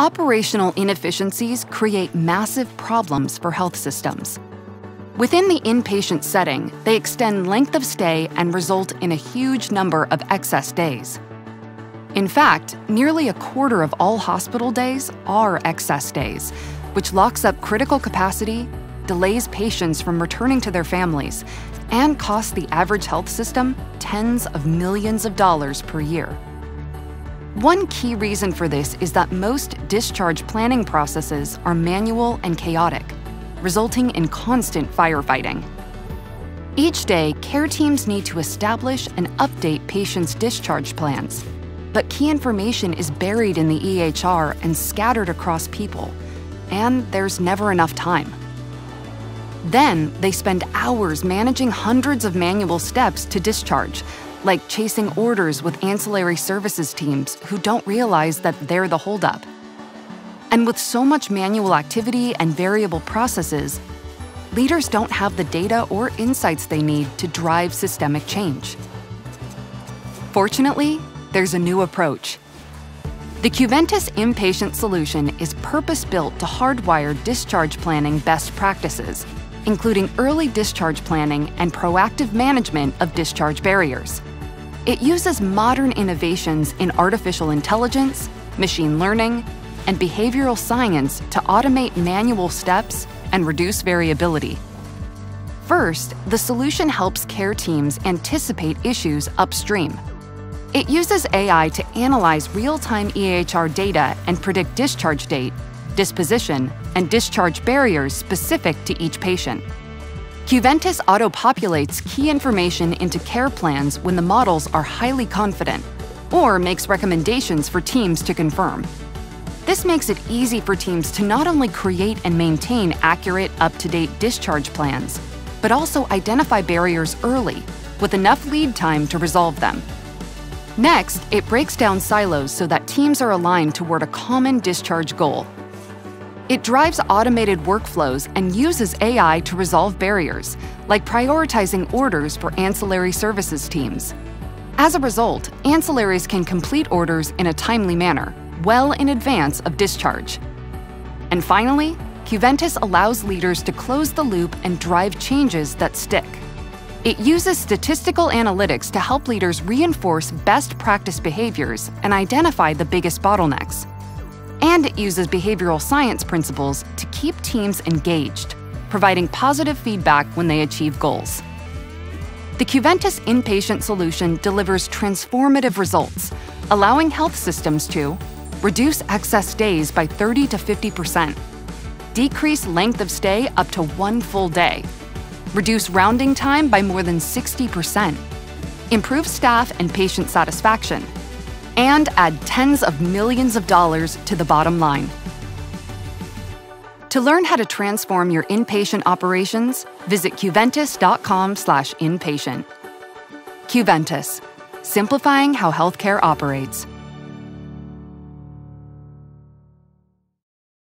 Operational inefficiencies create massive problems for health systems. Within the inpatient setting, they extend length of stay and result in a huge number of excess days. In fact, nearly a quarter of all hospital days are excess days, which locks up critical capacity, delays patients from returning to their families, and costs the average health system tens of millions of dollars per year. One key reason for this is that most discharge planning processes are manual and chaotic, resulting in constant firefighting. Each day, care teams need to establish and update patients' discharge plans, but key information is buried in the EHR and scattered across people, and there's never enough time. Then, they spend hours managing hundreds of manual steps to discharge, like chasing orders with ancillary services teams who don't realize that they're the holdup. And with so much manual activity and variable processes, leaders don't have the data or insights they need to drive systemic change. Fortunately, there's a new approach. The Qventus inpatient solution is purpose built to hardwire discharge planning best practices, including early discharge planning and proactive management of discharge barriers. It uses modern innovations in artificial intelligence, machine learning, and behavioral science to automate manual steps and reduce variability. First, the solution helps care teams anticipate issues upstream. It uses AI to analyze real time EHR data and predict discharge date, disposition, and discharge barriers specific to each patient. Qventus auto populates key information into care plans when the models are highly confident, or makes recommendations for teams to confirm. This makes it easy for teams to not only create and maintain accurate, up to date discharge plans, but also identify barriers early, with enough lead time to resolve them. Next, it breaks down silos so that teams are aligned toward a common discharge goal. It drives automated workflows and uses AI to resolve barriers, like prioritizing orders for ancillary services teams. As a result, ancillaries can complete orders in a timely manner, well in advance of discharge. And finally, Qventus allows leaders to close the loop and drive changes that stick. It uses statistical analytics to help leaders reinforce best practice behaviors and identify the biggest bottlenecks. And it uses behavioral science principles to keep teams engaged, providing positive feedback when they achieve goals. The Qventus inpatient solution delivers transformative results, allowing health systems to reduce excess days by 30 to 50%, decrease length of stay up to one full day, reduce rounding time by more than 60%, improve staff and patient satisfaction, and add tens of millions of dollars to the bottom line. To learn how to transform your inpatient operations, visit qventus.com/inpatient. Qventus, simplifying how healthcare operates.